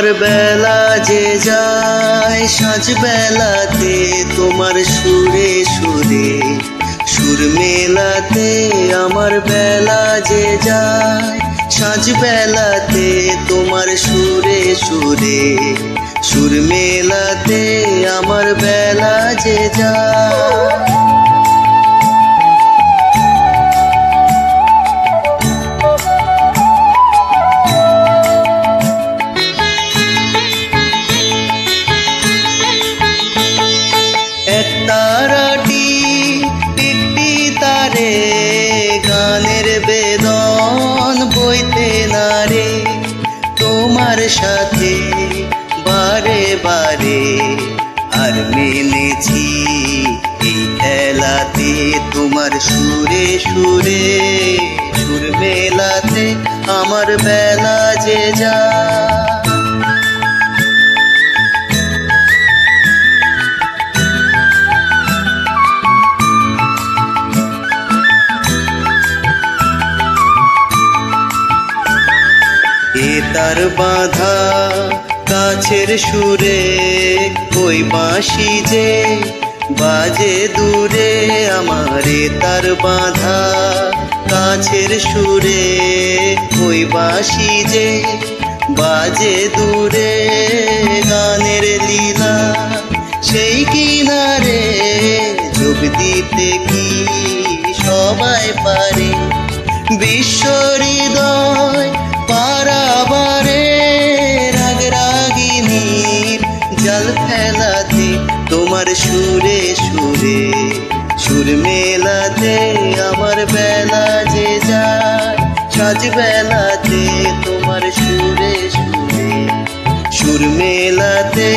বেলা যে যায়, সাজ বেলাতে তোমার সুরে সুরে। সুর মেলাতে আমার বেলা যে যায়, সাজ বেলাতে তোমার সুরে সুরে। সুর মেলাতে আমার বেলা যে যায়। তোমার সাথে বারে বারে আর মেনেছি এই খেলাতে তোমার সুরে সুরে। সুর মেলাতে আমার বেলা যে যা তার বাঁধা কাছের সুরে, ওই বাঁশি যে বাজে দূরে, আমারে তার বাঁধা গাছের সুরে, ওই বাঁশি যে বাজে দূরে। গানের লীলা সেই কিনারে যোগ দিতে কি সবাই পারে? বিশ্ব জল ফেলাতে, তোমার সুরে সুরে, সুর মেলাতে আমার বেলা যে যায়। সাজ বেলাতে তোমার সুরে সুরে, সুর মেলাতে